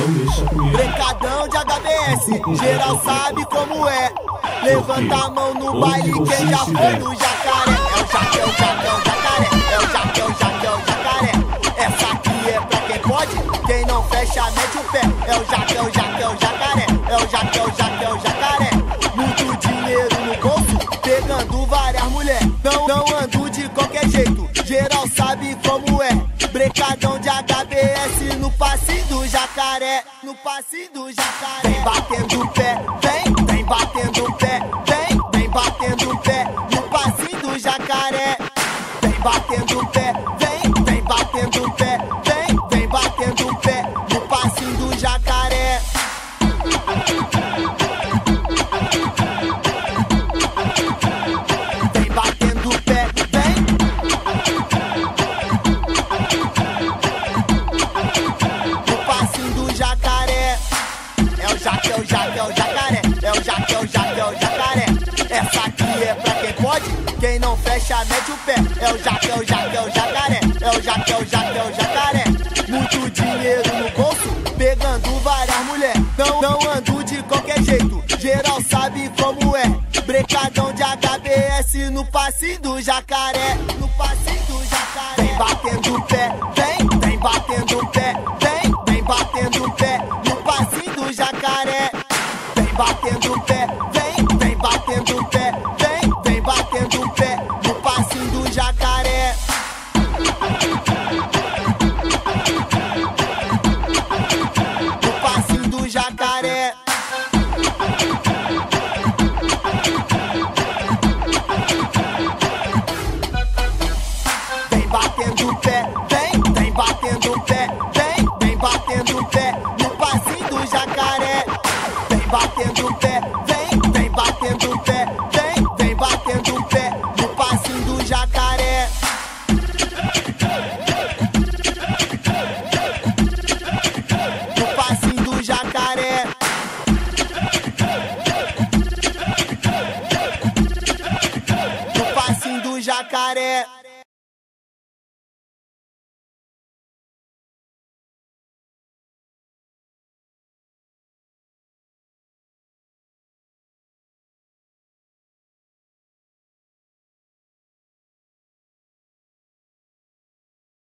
Brecadão de HBS, geral sabe como é. Levanta a mão no baile quem já foi no jacaré. É o é o jacaré, é o. É o jacaré. Essa aqui é pra quem pode, quem não fecha mete o pé. É o é o jacaré, é o é o jacaré. Muito dinheiro no bolso, pegando várias mulheres. Não, não ando de qualquer jeito, geral sabe como é. Brecadão jacaré, no passe do jacaré. Vem batendo pé, vem, vem batendo pé, vem, vem batendo pé no passe do jacaré. Vem batendo pé, vem jaque, é o jaque, é o jacaré. É o jaque, é o jaque, é o jacaré. Essa aqui é pra quem pode, quem não fecha, mete o pé. É o jaque, é o jaque, é o jacaré. É o jaque, é o jaque, é o jacaré. Muito dinheiro no bolso, pegando várias mulheres. Não, não ando de qualquer jeito, geral sabe como é. Brecadão de HBS no passe do jacaré. No passe do jacaré. Vem batendo o pé, jacaré. Vem batendo got it.